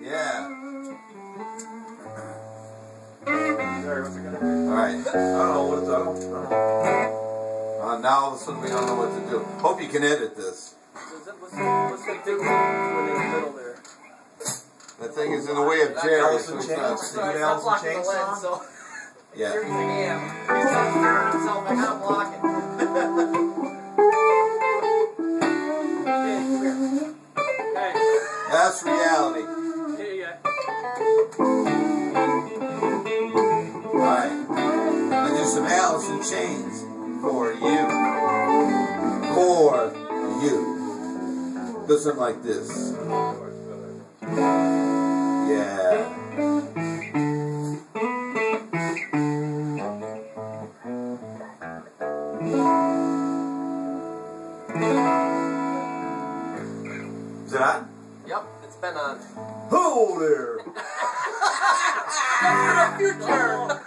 Yeah. Sorry, what's it gonna do? All right. I don't know what it's, I don't, I don't know. Uh, now all of a sudden we don't know what to do. Hope you can edit this. What's that, what's thing when in the middle there? That thing is in the way of Jerry, Allison so he's Chain? not. Sorry, Stephen I'm Allison blocking the Chainsaw? lens, so. Yeah. Jerry's like, yeah. He's like, turning I'm blocking. That's reality. here you go. All right. Now do some Alice in Chains for you. For you. Do something like this. Yeah. Is it it's been on. Hello there. Future!